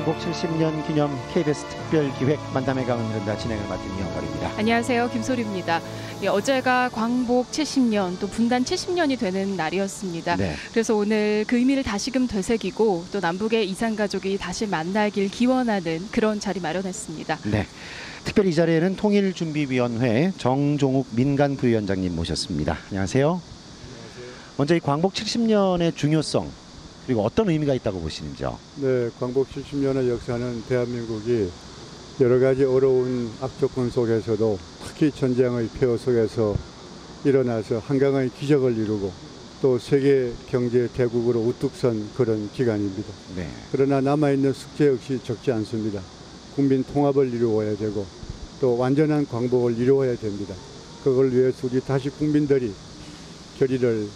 광복 70년 기념 KBS 특별 기획 만담의 강을 흐른다 진행을 맡은 이영걸입니다. 안녕하세요. 김소리입니다. 예, 어제가 광복 70년 또 분단 70년이 되는 날이었습니다. 네. 그래서 오늘 그 의미를 다시금 되새기고 또 남북의 이산 가족이 다시 만나길 기원하는 그런 자리 마련했습니다. 네. 특별히 이 자리에는 통일준비위원회 정종욱 민간 부위원장님 모셨습니다. 안녕하세요. 먼저 이 광복 70년의 중요성 그리고 어떤 의미가 있다고 보시는지요? 네, 광복 70년의 역사는 대한민국이 여러 가지 어려운 악조건 속에서도 특히 전쟁의 폐허 속에서 일어나서 한강의 기적을 이루고 또 세계 경제 대국으로 우뚝 선 그런 기간입니다. 네. 그러나 남아있는 숙제 역시 적지 않습니다. 국민 통합을 이루어야 되고 또 완전한 광복을 이루어야 됩니다. 그걸 위해서 우리 다시 국민들이 결의를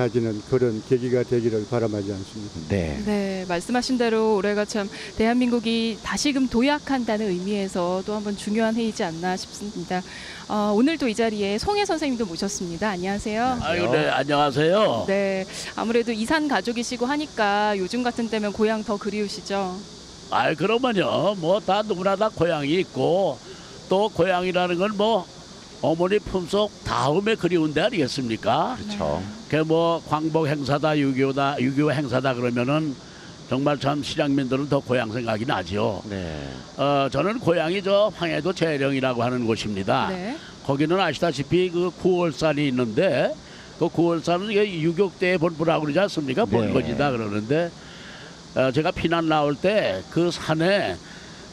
다지는 그런 계기가 되기를 바람하지 않습니다. 네. 네, 말씀하신 대로 올해가 참 대한민국이 다시금 도약한다는 의미에서 또 한번 중요한 해이지 않나 싶습니다. 어, 오늘도 이 자리에 송혜 선생님도 모셨습니다. 안녕하세요. 아유, 네, 안녕하세요. 네, 아무래도 이산 가족이시고 하니까 요즘 같은 때면 고향 더 그리우시죠? 아이, 그러면요. 뭐 다 누구나 다 고향이 있고 또 고향이라는 건뭐 어머니 품속 다음에 그리운 데 아니겠습니까? 그렇죠. 그뭐 광복 행사다, 6.25다, 6.25 행사다 그러면은 정말 참 실향민들은 더 고향 생각이 나죠. 네. 어, 저는 고향이 저 황해도 재령이라고 하는 곳입니다. 네. 거기는 아시다시피 그 구월산이 있는데 그 구월산은 이게 유격대의 본부라고 그러지 않습니까? 네. 본거지다 그러는데 어, 제가 피난 나올 때 그 산에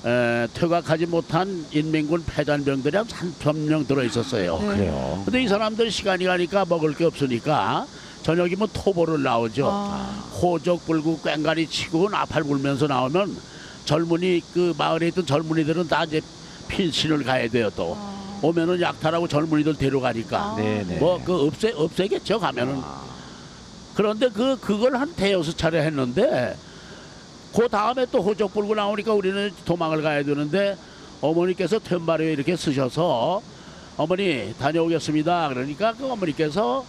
에, 퇴각하지 못한 인민군 패잔병들이 한 3천 명 들어 있었어요. 네. 그래요. 근데 이 사람들 시간이 가니까 먹을 게 없으니까 저녁이면 토보를 나오죠. 아. 호적 불고 꽹가리 치고 나팔 불면서 나오면 젊은이 그 마을에 있던 젊은이들은 다 이제 핀신을 가야 돼요 또 아. 오면은 약탈하고 젊은이들 데려가니까 아. 네, 네. 뭐그 없애 없애겠죠 가면은 아, 그런데 그 그걸 한 대여섯 차례 했는데 그 다음에 또 호적 불고 나오니까 우리는 도망을 가야 되는데 어머니께서 툇마루에 이렇게 쓰셔서 어머니 다녀오겠습니다 그러니까 그 어머니께서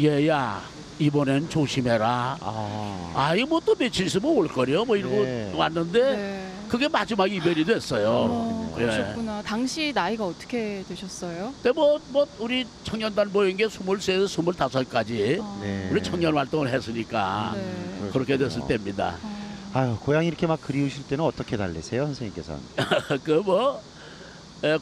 얘야 이번엔 조심해라 아. 아이 뭐 또 며칠 있으면 올 거려 뭐 이러고 네. 왔는데 네. 그게 마지막 이별이 됐어요. 어, 예. 그러셨구나. 당시 나이가 어떻게 되셨어요? 근데 뭐, 뭐 우리 청년단 모인 게 스물세에서 스물다섯까지 아, 네. 우리 청년 활동을 했으니까 네. 그렇게 됐을. 때입니다. 어. 아유, 고향이 이렇게 막 그리우실 때는 어떻게 달래세요, 선생님께서는? 그뭐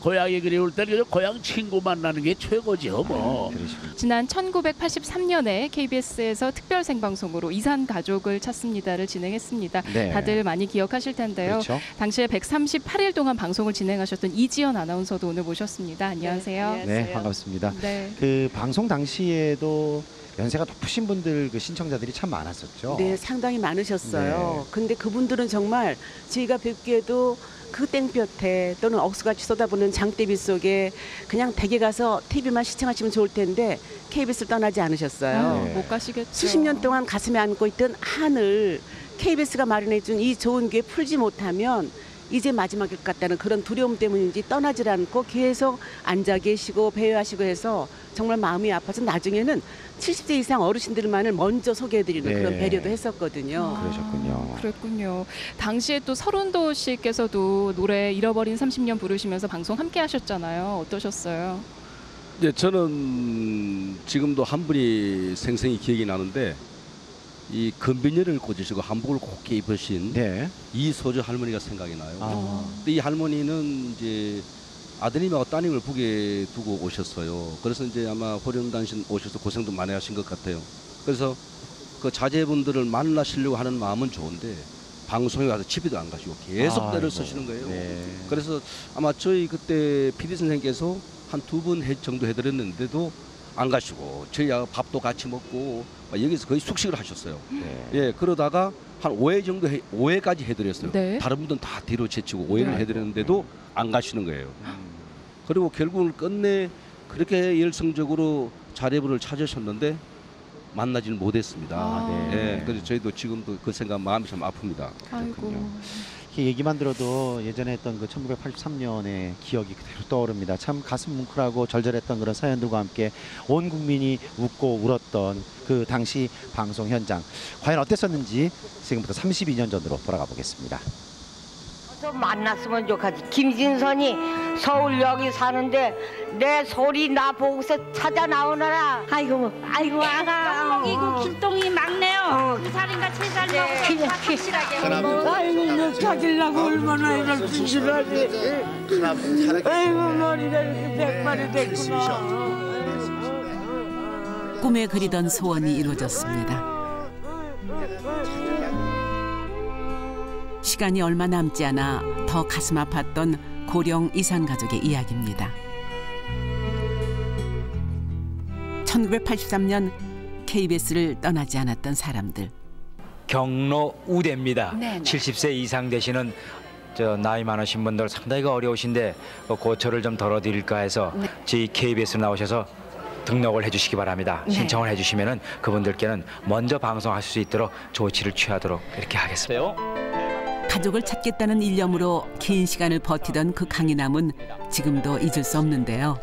고향이 그리울 때는 그냥 고향 친구 만나는 게 최고죠. 뭐. 그러시군요. 지난 1983년에 KBS에서 특별 생방송으로 이산 가족을 찾습니다를 진행했습니다. 네. 다들 많이 기억하실 텐데요. 그렇죠. 당시에 138일 동안 방송을 진행하셨던 이지연 아나운서도 오늘 모셨습니다. 안녕하세요. 네, 네, 반갑습니다. 네. 그 방송 당시에도 연세가 높으신 분들 그 신청자들이 참 많았었죠. 네, 상당히 많으셨어요. 네. 근데 그분들은 정말 저희가 뵙기에도 그 땡볕에 또는 억수같이 쏟아부는 장대비 속에 그냥 댁에 가서 TV만 시청하시면 좋을 텐데 KBS를 떠나지 않으셨어요. 아, 네. 못 가시겠죠. 수십 년 동안 가슴에 안고 있던 한을 KBS가 마련해준 이 좋은 기회 풀지 못하면 이제 마지막일 것 같다는 그런 두려움 때문인지 떠나질 않고 계속 앉아 계시고 배회하시고 해서 정말 마음이 아파서 나중에는 70세 이상 어르신들만을 먼저 소개해드리는 네. 그런 배려도 했었거든요. 아, 그러셨군요. 그랬군요. 당시에 또 서른도 씨께서도 노래 잃어버린 30년 부르시면서 방송 함께 하셨잖아요. 어떠셨어요? 네, 저는 지금도 한 분이 생생히 기억이 나는데 이 건빈혈을 꽂으시고 한복을 곱게 입으신 네. 이소주 할머니가 생각이 나요. 아. 근데 이 할머니는 이제 아드님하고 따님을 북에 두고 오셨어요. 그래서 이제 아마 호련단신 오셔서 고생도 많이 하신 것 같아요. 그래서 그 자제분들을 만나시려고 하는 마음은 좋은데 방송에 가서 집에도 안 가시고 계속 아이고. 때를 쓰시는 거예요. 네. 그래서 아마 저희 그때 PD 선생님께서 한 두 번 정도 해드렸는데도 안 가시고 저희하고 밥도 같이 먹고 막 여기서 거의 숙식을 하셨어요. 네. 예, 그러다가 한 5회 정도 해, 5회까지 해드렸어요. 네. 다른 분들은 다 뒤로 제치고 5회를 네. 해드렸는데도 안 가시는 거예요. 음. 그리고 결국은 끝내 그렇게 열성적으로 자례부를 찾으셨는데 만나지는 못했습니다. 아, 네. 예, 그래서 저희도 지금도 그 생각 마음이 참 아픕니다. 아이고. 그렇군요. 이렇게 얘기만 들어도 예전에 했던 그 1983년의 기억이 그대로 떠오릅니다. 참 가슴 뭉클하고 절절했던 그런 사연들과 함께 온 국민이 웃고 울었던 그 당시 방송 현장 과연 어땠었는지 지금부터 32년 전으로 돌아가 보겠습니다. 좀 만났으면 좋겠지. 김진선이 서울 여기 사는데 내 소리 나 보고서 찾아 나오너라. 아이고, 아이고 아가. 이거 길동이 막내요. 두 살인가 세살 먹고 확실하게. 아이고 이거 찾으려고 얼마나 이렇게 진실하지. 아이고 머리가 이렇게 백발이 됐구나. 꿈에 그리던 소원이 이루어졌습니다. 시간이 얼마 남지 않아 더 가슴 아팠던 고령 이산 가족의 이야기입니다. 1983년 KBS를 떠나지 않았던 사람들. 경로 우대입니다. 네네. 70세 이상 되시는 저 나이 많으신 분들 상당히 어려우신데 그 고초를 좀 덜어드릴까 해서 네. 저희 KBS 나오셔서 등록을 해주시기 바랍니다. 네. 신청을 해주시면은 그분들께는 먼저 방송하실 수 있도록 조치를 취하도록 이렇게 하겠습니다. 가족을 찾겠다는 일념으로 긴 시간을 버티던 그 강인함은 지금도 잊을 수 없는데요.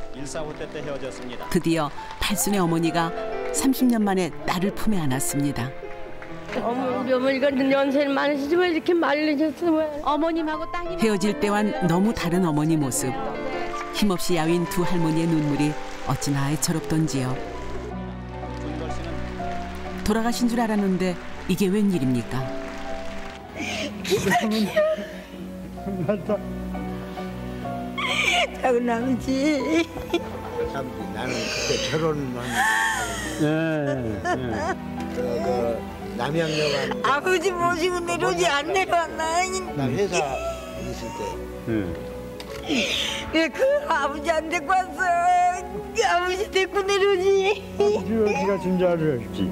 드디어 팔순의 어머니가 30년 만에 딸을 품에 안았습니다. 어머 우리 어머니가 연세는 많으시지만 이렇게 말리셨으면 어머님하고 따님 헤어질 때와는 너무 다른 어머니 모습. 힘없이 야윈 두 할머니의 눈물이 어찌나 애처롭던지요. 돌아가신 줄 알았는데 이게 웬일입니까? 작은 아버지. 나는 그때 결혼만 예, 예. 그, 그 남양여관 아버지 모시고 내려오지 안 내려왔나? 나 회사 있을 때 예. 왜그 아버지 안 데리고 왔어? 그 아버지 데리고 내려오지. 네가 진짜를 했지.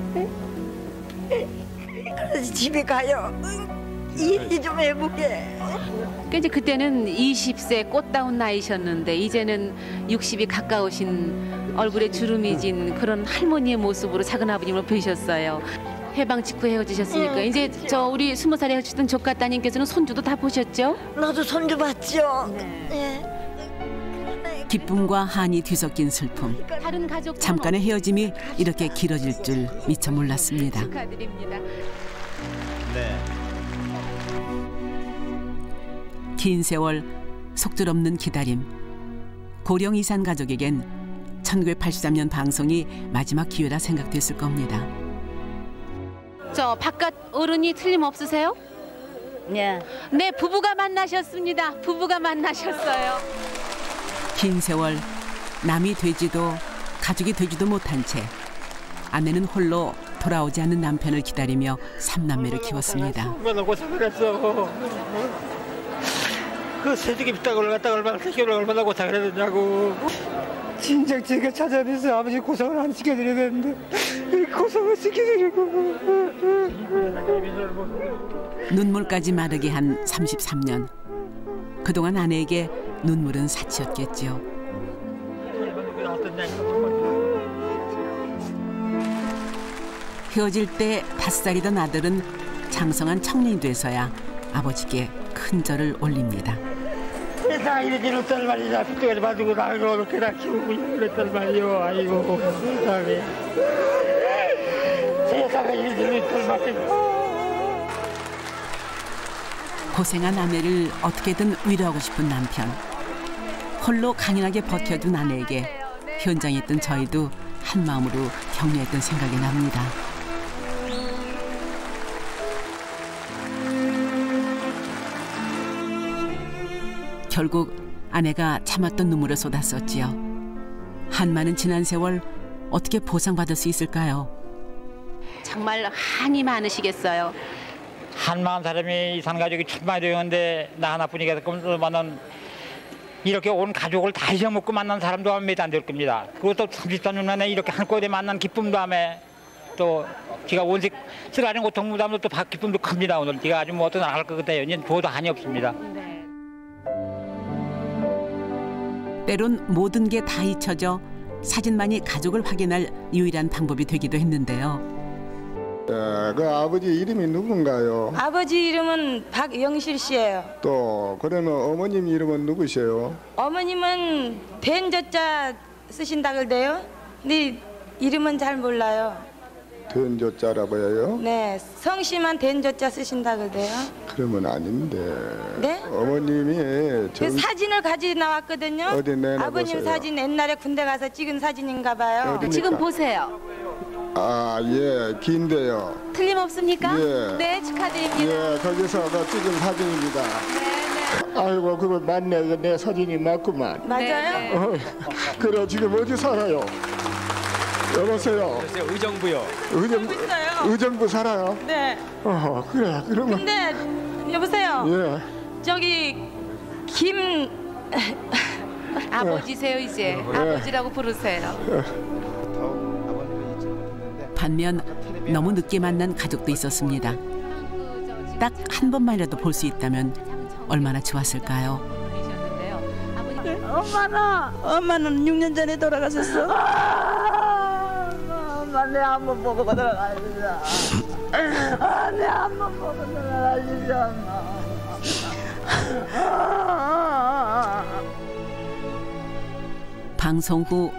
그래서 집에 가요. 얘기 좀 해보게. 그러니까 이제 그때는 20세 꽃다운 나이셨는데 이제는 60이 가까우신 얼굴에 주름이 진 그런 할머니의 모습으로 작은 아버님을 보이셨어요. 해방 직후 헤어지셨으니까 이제 저 우리 스무 살에 헤어지던 조카 따님께서는 손주도 다 보셨죠? 나도 손주 봤죠. 예. 기쁨과 한이 뒤섞인 슬픔. 다른 가족 잠깐의 헤어짐이 이렇게 길어질 줄 미처 몰랐습니다. 축하드립니다. 긴 세월 속절없는 기다림. 고령 이산 가족에겐 1983년 방송이 마지막 기회라 생각됐을 겁니다. 저 바깥 어른이 틀림없으세요? 네. 네, 부부가 만나셨습니다. 부부가 만나셨어요. 긴 세월 남이 되지도 가족이 되지도 못한 채 아내는 홀로 돌아오지 않는 남편을 기다리며 삼남매를 키웠습니다. 그 세죽이 비싸고 갖다가 얼마나 세기를 얼마나 고생을 했느냐고. 진작 제가 찾아뵈서 아버지 고생을 안 시켜드려야 되는데 이 고생을 시켜드리고. 눈물까지 마르게 한 33년. 그동안 아내에게 눈물은 사치였겠지요. 헤어질 때 다섯 살이던 아들은 장성한 청년이 돼서야 아버지께 큰 절을 올립니다. 세상 이렇게 이랬단 말이야. 빚까지 받고 나를 이렇게 다 키우고 그랬단 말이요. 아이고 세상에. 세상에 이렇게 이랬단 말이야. 고생한 아내를 어떻게든 위로하고 싶은 남편. 홀로 강인하게 버텨둔 아내에게 현장에 있던 저희도 한 마음으로 격려했던 생각이 납니다. 결국 아내가 참았던 눈물을 쏟았었지요. 한많은 지난 세월 어떻게 보상받을 수 있을까요? 정말 한이 많으시겠어요. 한마음 사람이 이산 가족이 천만이 되었는데 나 하나뿐이게 그러면은 이렇게 온 가족을 다 잊어먹고 만난 사람도 한 몇안 될 겁니다. 그것도 33년 만에 이렇게 한꺼번에 만난 기쁨 다음에 또 제가 원색 쓰라린 고통보다도 또 기쁨도 큽니다. 오늘 제가 아주 뭐 어떤 나갈 것 같아요. 이제 줘도 한이 없습니다. 때론 모든 게 다 잊혀져 사진만이 가족을 확인할 유일한 방법이 되기도 했는데요. 그 아버지 이름이 누군가요? 아버지 이름은 박영실 씨예요. 또 그러면 어머님 이름은 누구세요? 어머님은 벤저자 쓰신다 그래요. 근데 이름은 잘 몰라요. 된조자라 보여요? 네, 성심한 된조자 쓰신다 그래요. 그러면 아닌데. 네? 어머님이 그전 사진을 가지고 나왔거든요. 어디 내놔보세요. 아버님 사진 옛날에 군대 가서 찍은 사진인가 봐요. 어디입니까? 지금 보세요. 아, 예, 긴데요. 틀림없습니까? 예. 네, 축하드립니다. 예, 거기서 그 찍은 사진입니다. 아이고, 그거 맞네. 그내 사진이 맞구만. 맞아요? 어, 그래, 지금 어디 살아요? 여보세요. 의정부요. 의정부, 있어요. 의정부 살아요? 네. 어, 그래, 그러면. 근데 여보세요. 예. 저기 김 아버지세요 이제. 네. 아버지라고 부르세요. 반면 너무 늦게 만난 가족도 있었습니다. 딱 한 번만이라도 볼 수 있다면 얼마나 좋았을까요? 엄마는 엄마는 6년 전에 돌아가셨어. 엄마 내한번 보고 돌아가시자. 내한번 보고 돌아가시자 엄마. 방송 후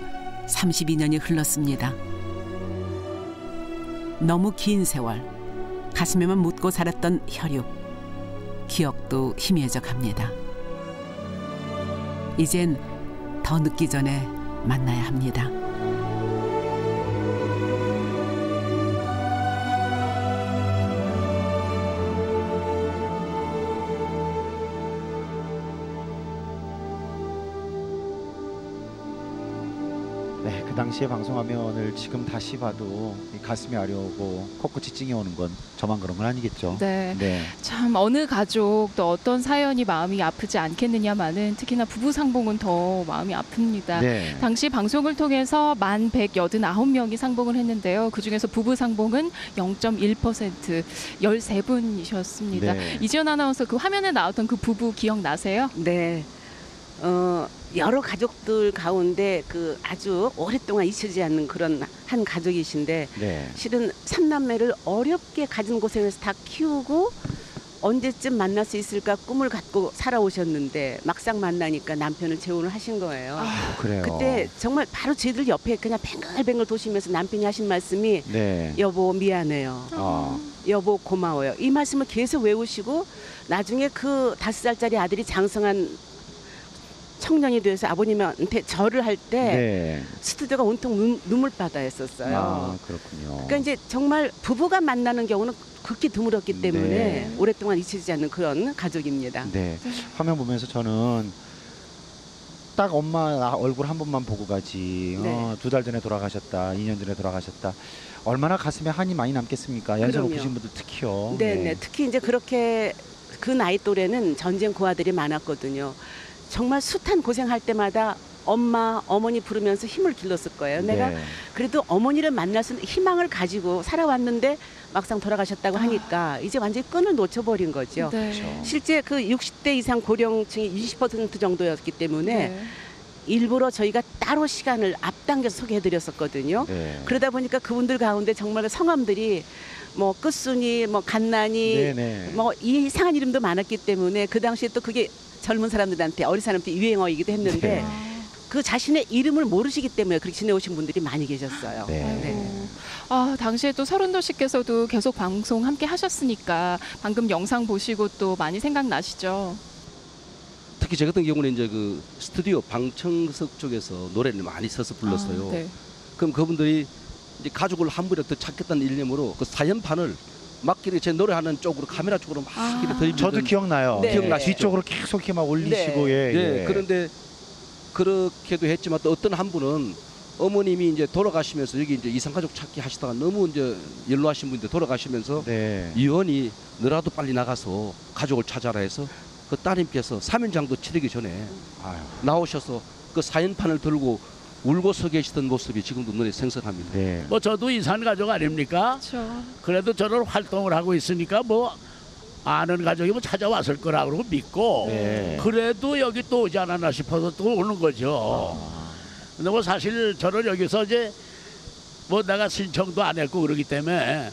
32년이 흘렀습니다. 너무 긴 세월 가슴에만 묻고 살았던 혈육 기억도 희미해져 갑니다. 이젠 더 늦기 전에 만나야 합니다. 당시의 방송 화면을 지금 다시 봐도 이 가슴이 아려오고 코끝이 찡해오는 건 저만 그런 건 아니겠죠. 네. 네. 참 어느 가족 또 어떤 사연이 마음이 아프지 않겠느냐마는 특히나 부부 상봉은 더 마음이 아픕니다. 네. 당시 방송을 통해서 만 189명이 상봉을 했는데요. 그중에서 부부 상봉은 0.1% 13분이셨습니다. 네. 이지연 아나운서 그 화면에 나왔던 그 부부 기억나세요? 네. 어, 여러 가족들 가운데 그 아주 오랫동안 잊혀지지 않는 그런 한 가족이신데 네. 실은 삼남매를 어렵게 가진 고생에서 다 키우고 언제쯤 만날 수 있을까 꿈을 갖고 살아오셨는데 막상 만나니까 남편을 재혼을 하신 거예요. 그래요. 그때 정말 바로 저희들 옆에 그냥 뱅글뱅글 도시면서 남편이 하신 말씀이 네. 여보 미안해요. 어. 여보 고마워요. 이 말씀을 계속 외우시고 나중에 그 다섯 살짜리 아들이 장성한 청년이 돼서 아버님한테 절을 할 때 네. 스튜디오가 온통 눈, 눈물바다였었어요. 아, 그렇군요. 그러니까 이제 정말 부부가 만나는 경우는 극히 드물었기 때문에 네. 오랫동안 잊혀지지 않는 그런 가족입니다. 네. 화면 보면서 저는 딱 엄마 나 얼굴 한 번만 보고 가지. 네. 어, 두달 전에 돌아가셨다. 2년 전에 돌아가셨다. 얼마나 가슴에 한이 많이 남겠습니까? 연세. 높으신 분들 특히요. 네, 네. 특히 이제 그렇게 그 나이 또래는 전쟁 고아들이 많았거든요. 정말 숱한 고생할 때마다 엄마, 어머니 부르면서 힘을 길렀을 거예요. 내가 네. 그래도 어머니를 만날 수 있는 희망을 가지고 살아왔는데 막상 돌아가셨다고 하니까 이제 완전히 끈을 놓쳐버린 거죠. 네. 그렇죠. 실제 그 60대 이상 고령층이 20% 정도였기 때문에 네. 일부러 저희가 따로 시간을 앞당겨서 소개해드렸었거든요. 네. 그러다 보니까 그분들 가운데 정말 성함들이 뭐 끝순이, 뭐 갓난이, 네네. 뭐 이상한 이름도 많았기 때문에 그 당시에 또 그게 젊은 사람들한테 어린 사람한테 유행어이기도 했는데 네. 그 자신의 이름을 모르시기 때문에 그렇게 지내오신 분들이 많이 계셨어요. 네. 아, 당시에 또 서른도 씨께서도 계속 방송 함께 하셨으니까 방금 영상 보시고 또 많이 생각나시죠? 특히 저 같은 경우는 이제 그 스튜디오 방청석 쪽에서 노래를 많이 써서 불렀어요. 아, 네. 그럼 그분들이 이제 가족을 한 분이라도 찾겠다는 일념으로 그 사연판을 막길에 제 노래하는 쪽으로 카메라 쪽으로 막 이렇게 들이밀던 저도 기억나요. 네. 기억나시죠? 뒤쪽으로 계속 이렇게 막 올리시고 네. 예, 예, 예. 그런데 그렇게도 했지만 또 어떤 한 분은 어머님이 이제 돌아가시면서 여기 이제 이상가족 찾기 하시다가 너무 이제 연로하신 분인데 돌아가시면서 네. 이원이 너라도 빨리 나가서 가족을 찾아라 해서 그 따님께서 삼일장도 치르기 전에 아유. 나오셔서 그 사연판을 들고 울고 서 계시던 모습이 지금도 눈에 생생합니다. 네. 뭐 저도 이산 가족 아닙니까? 그렇죠. 그래도 저런 활동을 하고 있으니까 뭐 아는 가족이 뭐 찾아왔을 거라고 믿고 네. 그래도 여기 또 오지 않았나 싶어서 또 오는 거죠. 근데 뭐 사실 저는 여기서 이제 뭐 내가 신청도 안 했고 그러기 때문에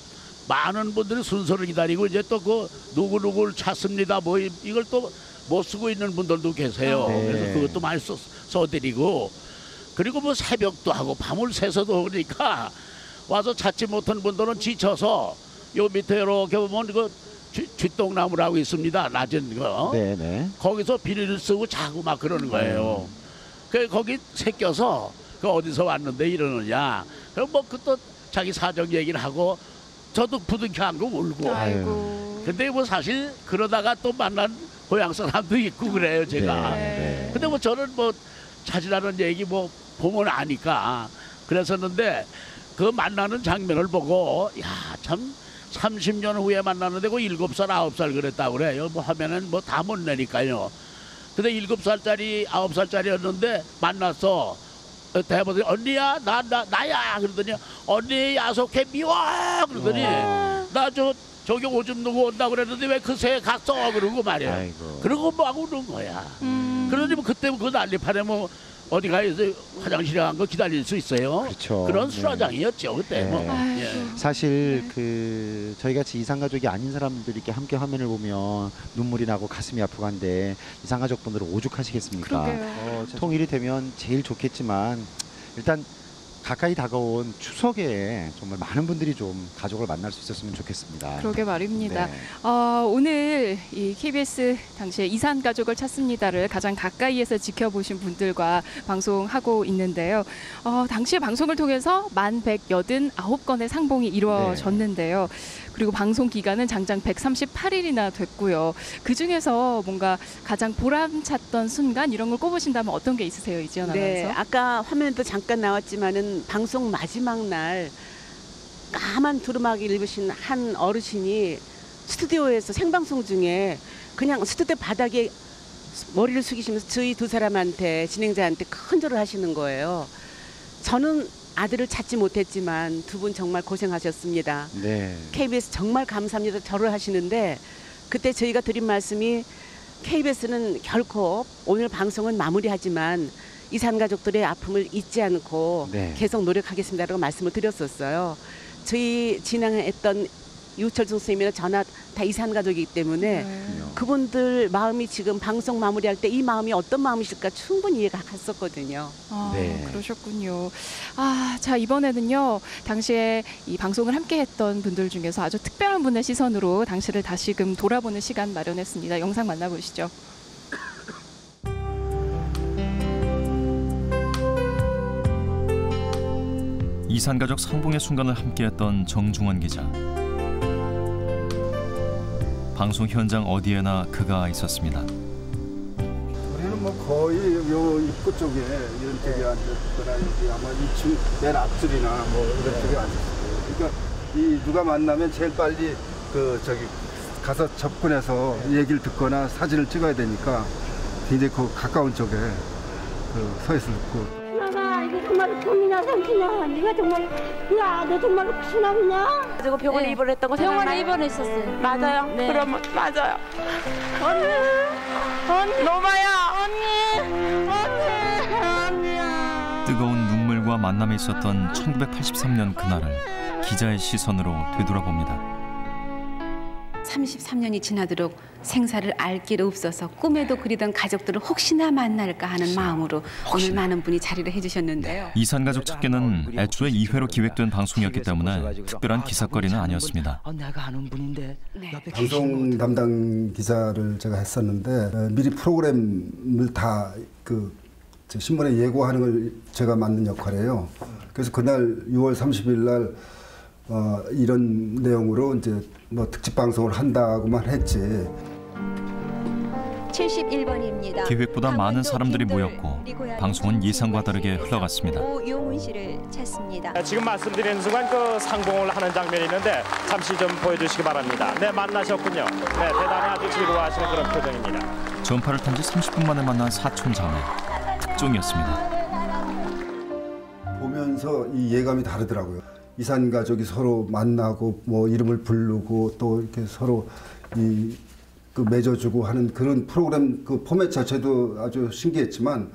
많은 분들이 순서를 기다리고 이제 또 그 누구 누구를 찾습니다. 뭐 이- 이걸 또 못 쓰고 있는 분들도 계세요. 네. 그래서 그것도 많이 써, 써드리고 그리고 뭐 새벽도 하고 밤을 새서도 그러니까 와서 찾지 못한 분들은 지쳐서 요 밑에 이렇게 보면 그 쥐- 쥐똥나무라고 있습니다. 낮은 거. 네, 네. 거기서 비닐을 쓰고 자고 막 그러는 거예요. 그 거기 새껴서 그 어디서 왔는데 이러느냐. 그럼 뭐 그 또 자기 사정 얘기를 하고 저도 부둥켜 안고 울고. 아이고. 근데 뭐 사실 그러다가 또 만난 고향 사람도 있고 그래요 제가. 네, 근데 뭐 저는 뭐 자질하는 얘기 뭐 보면 아니까 그랬었는데 그 만나는 장면을 보고 야 참 30년 후에 만났는데 그 7살 9살 그랬다고 그래요. 뭐 하면은 뭐 다 못 내니까요. 근데 7살짜리 9살짜리였는데 만났어. 어, 대보더니 언니야 나, 나 나야 그러더니 언니 야속해 미워 그러더니 나 저 저기 오줌 누구 온다 그랬는데 왜 그새 갔어 그러고 말이야. 아이고. 그러고 막 우는 거야. 그러니 뭐 그때 그 난리판에 뭐 어디 가서 화장실에 간 거 기다릴 수 있어요. 그렇죠. 런 네. 수라장이었죠 그때 뭐. 네. 예. 사실 그 저희 같이 이산 가족이 아닌 사람들이 이렇게 함께 화면을 보면 눈물이 나고 가슴이 아프고 한데 이산 가족분들은 오죽하시겠습니까? 그러게요. 어, 통일이 되면 제일 좋겠지만 일단 가까이 다가온 추석에 정말 많은 분들이 좀 가족을 만날 수 있었으면 좋겠습니다. 그러게 말입니다. 네. 어, 오늘 이 KBS 당시에 이산 가족을 찾습니다를 가장 가까이에서 지켜보신 분들과 방송하고 있는데요. 어, 당시에 방송을 통해서 만 189건의 상봉이 이루어졌는데요. 그리고 방송 기간은 장장 138일이나 됐고요. 그 중에서 뭔가 가장 보람찼던 순간 이런 걸 꼽으신다면 어떤 게 있으세요, 이지연 네, 아나운서? 아까 화면에도 잠깐 나왔지만은 방송 마지막 날 까만 두루마기 입으신 한 어르신이 스튜디오에서 생방송 중에 그냥 스튜디오 바닥에 머리를 숙이시면서 저희 두 사람한테 진행자한테 큰 절을 하시는 거예요. 저는 아들을 찾지 못했지만 두 분 정말 고생하셨습니다. 네. KBS 정말 감사합니다. 절을 하시는데 그때 저희가 드린 말씀이 KBS는 결코 오늘 방송은 마무리하지만 이산 가족들의 아픔을 잊지 않고 네. 계속 노력하겠습니다라고 말씀을 드렸었어요. 저희 진행했던 유철중 선생님이나 전화 다 이산 가족이기 때문에 그분들 마음이 지금 방송 마무리할 때 이 마음이 어떤 마음이실까 충분히 이해가 갔었거든요. 아, 네. 그러셨군요. 아, 자, 이번에는요, 당시에 이 방송을 함께 했던 분들 중에서 아주 특별한 분의 시선으로 당시를 다시금 돌아보는 시간 마련했습니다. 영상 만나보시죠. 이산가족 상봉의 순간을 함께했던 정중원 기자. 방송 현장 어디에나 그가 있었습니다. 우리는 뭐 거의 요 입구 쪽에 이런 쪽에 앉았거나 여기 아마 2층 맨 앞줄이나 뭐 이런 쪽에 앉았어요. 그러니까 이 누가 만나면 제일 빨리 그 저기 가서 접근해서 얘기를 듣거나 사진을 찍어야 되니까 굉장히 그 가까운 쪽에 그 서 있었고 이거 정말 병이냐 삼키냐 네가 정말 야 너 정말 순하냐 그리고 병원에 입원했던 거 병원에 생각나요? 입원했었어요 맞아요. 네. 그러면 맞아요. 언니, 언니, 노마야, 언니, 언니, 언니야. 뜨거운 눈물과 만남에 있었던 1983년 그날을 기자의 시선으로 되돌아봅니다. 33년이 지나도록 생사를 알 길 없어서 꿈에도 그리던 가족들을 혹시나 만날까 하는 마음으로 오늘 많은 분이 자리를 해주셨는데요. 이산 가족 찾기는 애초에 2회로 기획된 방송이었기 때문에 특별한 기사거리는 아니었습니다. 내가 아는 분인데 방송 담당 기자를 제가 했었는데 어, 미리 프로그램을 다 그 신문에 예고하는 걸 제가 맡는 역할이에요. 그래서 그날 6월 30일 날 어, 이런 내용으로 이제 뭐 특집 방송을 한다고만 했지. 71번입니다. 계획보다 많은 사람들이 모였고 방송은 예상과 다르게 흘러갔습니다. 오용훈 씨를 찾습니다. 네, 지금 말씀드리는 순간 그 상봉을 하는 장면이 있는데 잠시 좀 보여주시기 바랍니다. 네 만나셨군요. 네 대단히 아주 즐거워하시는 그런 표정입니다. 전파를 탄 지 30분 만에 만난 사촌 자매 특종이었습니다. 보면서 이 예감이 다르더라고요. 이산 가족이 서로 만나고 뭐 이름을 부르고 또 이렇게 서로 이 그 맺어주고 하는 그런 프로그램 그 포맷 자체도 아주 신기했지만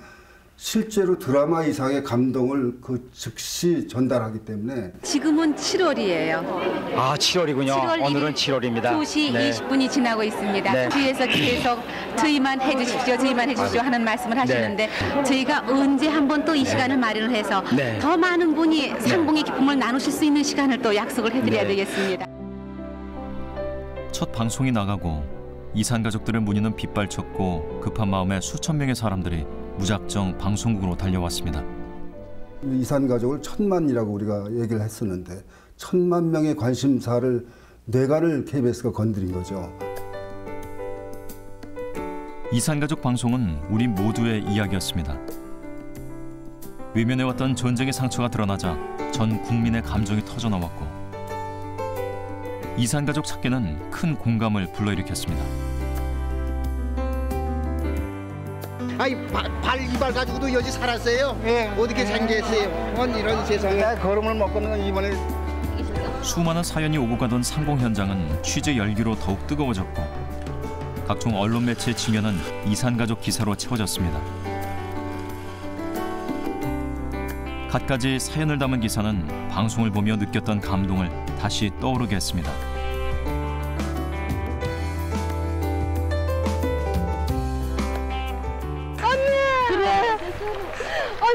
실제로 드라마 이상의 감동을 그 즉시 전달하기 때문에 지금은 7월이에요. 아 7월이군요. 7월 오늘은 7월입니다. 2시 20분이 지나고 있습니다. 네. 주위에서 계속 저희만 해주십시오, 저희만 해주십시오 하는 말씀을 하시는데 저희가 언제 한번 또 이 시간을 마련을 해서 네. 더 많은 분이 상봉의 기쁨을 나누실 수 있는 시간을 또 약속을 해드려야 네. 되겠습니다. 첫 방송이 나가고 이산 가족들의 문의는 빗발쳤고 급한 마음에 수천 명의 사람들이 무작정 방송국으로 달려왔습니다. 이산 가족을 천만이라고 우리가 얘기를 했었는데 천만 명의 관심사를 뇌관을 KBS가 건드린 거죠. 이산 가족 방송은 우리 모두의 이야기였습니다. 외면해왔던 전쟁의 상처가 드러나자 전 국민의 감정이 터져 나왔고 이산 가족 찾기는 큰 공감을 불러일으켰습니다. 아이 발, 발 이발 가지고도 여지 살았어요. 어떻게 생겼어요? 원 이런 세상에. 걸음을 못 걷는 건 이번에 수많은 사연이 오고 가던 상봉 현장은 취재 열기로 더욱 뜨거워졌고 각종 언론 매체 지면은 이산 가족 기사로 채워졌습니다. 갖가지 사연을 담은 기사는 방송을 보며 느꼈던 감동을 다시 떠오르게 했습니다.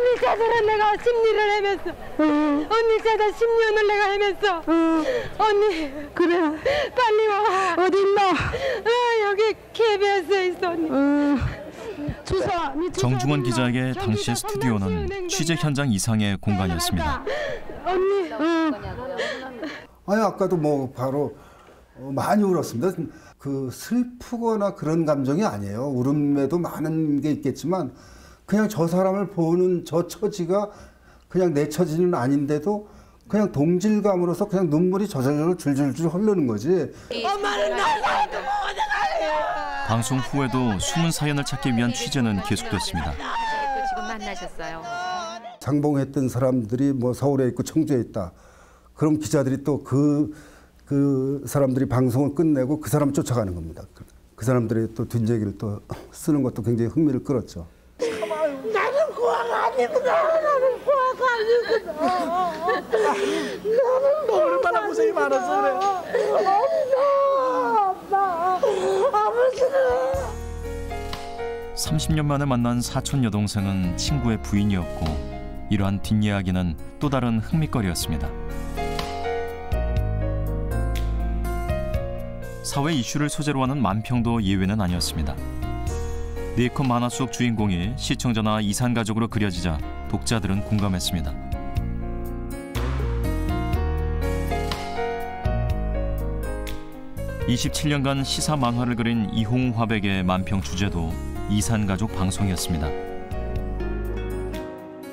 언니 찾으러 내가 심리를 헤맸어. 언니 찾아 10년을 내가 헤맸어. 언니. 그래. 빨리 와. 어딨나? 아, 여기 KBS에 있어, 언니. 주사. 네 정중원. 기자에게 당시의 스튜디오는 취재 현장 이상의 공간이었습니다. 언니. 응. 아니 아까도 뭐 바로 어, 많이 울었습니다. 그 슬프거나 그런 감정이 아니에요. 울음에도 많은 게 있겠지만 그냥 저 사람을 보는 저 처지가 그냥 내 처지는 아닌데도 그냥 동질감으로서 그냥 눈물이 저절로 줄줄줄 흐르는 거지. 엄마는 날 살도 못 어떡해. 방송 후에도 숨은 사연을 찾기 위한 취재는 계속됐습니다. 또 지금 만나셨어요. 상봉했던 사람들이 뭐 서울에 있고 청주에 있다. 그럼 기자들이 또 그그 사람들이 방송을 끝내고 그 사람 쫓아가는 겁니다. 그- 그 사람들의 또 뒷얘기를 또 쓰는 것도 굉장히 흥미를 끌었죠. 아니구나. 나는 고아가 아니구나. 나는 얼마나 고생이 많아서 그래. 엄마, 엄마, 아버지는. 30년 만에 만난 사촌 여동생은 친구의 부인이었고 이러한 뒷이야기는 또 다른 흥미거리였습니다. 사회 이슈를 소재로 하는 만평도 예외는 아니었습니다. 네컷 만화 속 주인공이 시청자나 이산 가족으로 그려지자 독자들은 공감했습니다. (27년간) 시사 만화를 그린 이홍 화백의 만평 주제도 이산 가족 방송이었습니다.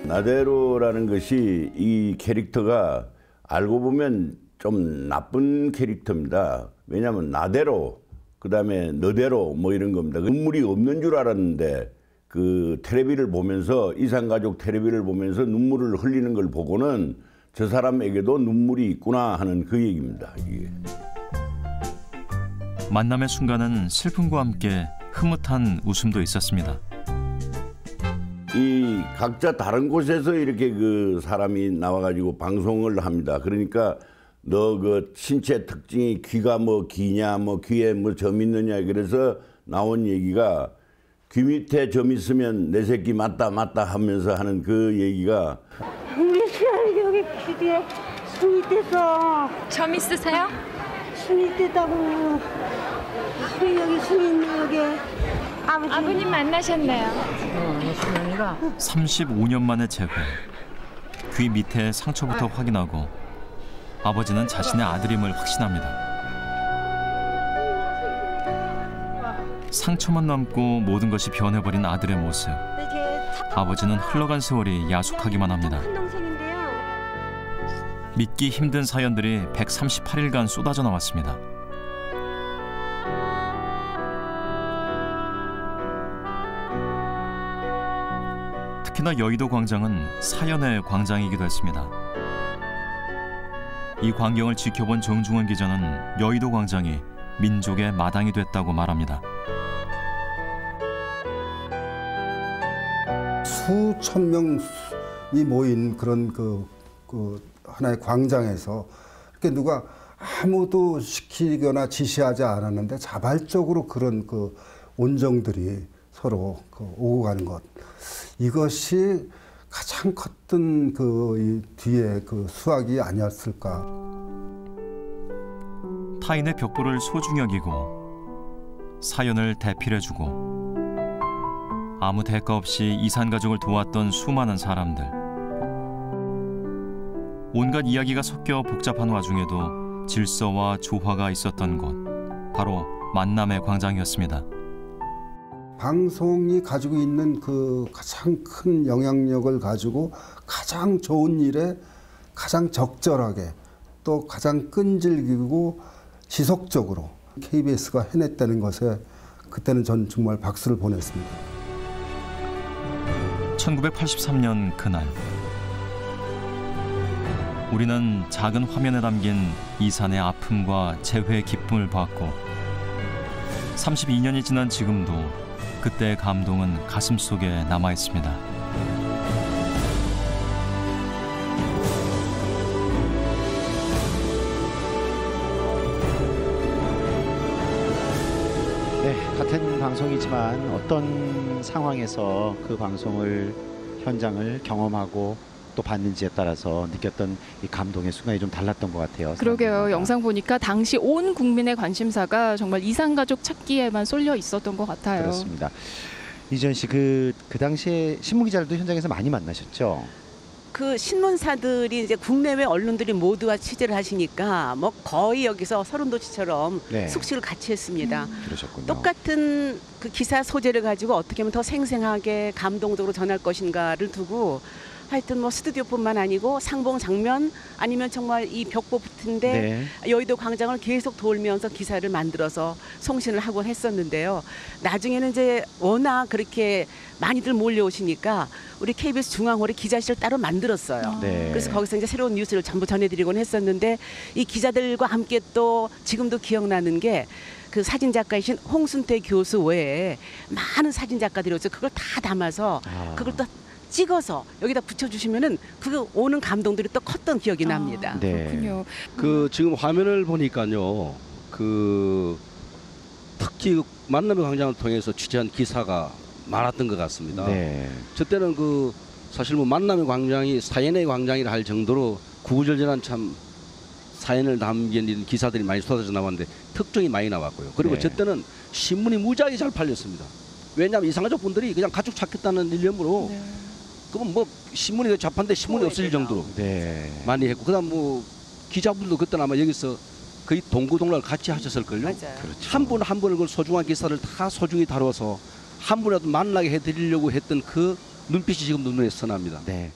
나대로라는 것이 이 캐릭터가 알고 보면 좀 나쁜 캐릭터입니다. 왜냐하면 나대로 그다음에 너대로 뭐 이런 겁니다. 눈물이 없는 줄 알았는데 그 텔레비를 보면서 이산가족 텔레비를 보면서 눈물을 흘리는 걸 보고는 저 사람에게도 눈물이 있구나 하는 그 얘기입니다. 이게. 만남의 순간은 슬픔과 함께 흐뭇한 웃음도 있었습니다. 이 각자 다른 곳에서 이렇게 그 사람이 나와가지고 방송을 합니다. 그러니까 너 그 신체 특징이 귀가 뭐 기냐 뭐 귀에 뭐 점 있느냐 그래서 나온 얘기가 귀 밑에 점 있으면 내 새끼 맞다 맞다 하면서 하는 그 얘기가 우리 시아이 여기 귀에 숨이 떼서. 점 있으세요? 숨이 떼다고. 숨이 여기 숨이 있네 여기. 아버지. 아버님 만나셨네요. 35년 만의 재회. 귀 밑에 상처부터 확인하고 아버지는 자신의 아들임을 확신합니다. 상처만 남고 모든 것이 변해버린 아들의 모습. 아버지는 흘러간 세월이 야속하기만 합니다. 믿기 힘든 사연들이 138일간 쏟아져 나왔습니다. 특히나 여의도 광장은 사연의 광장이기도 했습니다. 이 광경을 지켜본 정중원 기자는 여의도 광장이 민족의 마당이 됐다고 말합니다. 수천 명이 모인 그런 그, 그 하나의 광장에서 이렇게 누가 아무도 시키거나 지시하지 않았는데 자발적으로 그런 그 온정들이 서로 그 오고 가는 것 이것이 가장 컸던 그 뒤에 그 수학이 아니었을까. 타인의 벽보를 소중히 여기고 사연을 대필해주고 아무 대가 없이 이산 가족을 도왔던 수많은 사람들. 온갖 이야기가 섞여 복잡한 와중에도 질서와 조화가 있었던 곳 바로 만남의 광장이었습니다. 방송이 가지고 있는 그 가장 큰 영향력을 가지고 가장 좋은 일에 가장 적절하게 또 가장 끈질기고 지속적으로 KBS가 해냈다는 것에 그때는 전 정말 박수를 보냈습니다. 1983년 그날 우리는 작은 화면에 담긴 이산의 아픔과 재회의 기쁨을 봤고 32년이 지난 지금도 그때의 감동은 가슴 속에 남아 있습니다. 네, 같은 방송이지만 어떤 상황에서 그 방송을 현장을 경험하고 또 봤는지에 따라서 느꼈던 이 감동의 순간이 좀 달랐던 것 같아요. 그러게요. 영상 보니까 당시 온 국민의 관심사가 정말 이산 가족 찾기에만 쏠려 있었던 것 같아요. 그렇습니다. 이전 씨, 그, 그 당시에 신문 기자들도 현장에서 많이 만나셨죠? 그 신문사들이 이제 국내외 언론들이 모두와 취재를 하시니까 뭐 거의 여기서 서른도치처럼 네. 숙식을 같이 했습니다. 그러셨군요. 똑같은 그 기사 소재를 가지고 어떻게 하면 더 생생하게 감동적으로 전할 것인가를 두고 하여튼 뭐 스튜디오뿐만 아니고 상봉 장면 아니면 정말 이 벽보 붙은데 여의도 광장을 계속 돌면서 기사를 만들어서 송신을 하곤 했었는데요. 나중에는 이제 워낙 그렇게 많이들 몰려오시니까 우리 KBS 중앙홀에 기자실 따로 만들었어요. 네. 그래서 거기서 이제 새로운 뉴스를 전부 전해드리곤 했었는데 이 기자들과 함께 또 지금도 기억나는 게 그 사진 작가이신 홍순태 교수 외에 많은 사진 작가들이 오서 그걸 다 담아서 그걸 또 찍어서 여기다 붙여주시면은 그 오는 감동들이 또 컸던 기억이 납니다. 네. 그렇군요. 그 지금 화면을 보니까요. 그 특히 만남의 광장을 통해서 취재한 기사가 많았던 것 같습니다. 네. 저 때는 그 사실 뭐 만남의 광장이 사연의 광장이라 할 정도로 구구절절한 참 사연을 담긴 기사들이 많이 쏟아져 나왔는데 특종이 많이 나왔고요. 그리고 네. 저 때는 신문이 무지하게 잘 팔렸습니다. 왜냐하면 이상가족 분들이 그냥 가족 찾겠다는 일념으로 네. 그럼 뭐 신문이 잡한데 신문이 없을 정도로 네. 많이 했고 그다음 뭐 기자분들도 그때는 아마 여기서 거의 동고동락을 같이 하셨을걸요. 한 분 한 분을 그 소중한 기사를 다 소중히 다뤄서 한 분이라도 만나게 해드리려고 했던 그 눈빛이 지금도 눈에 선합니다. 네.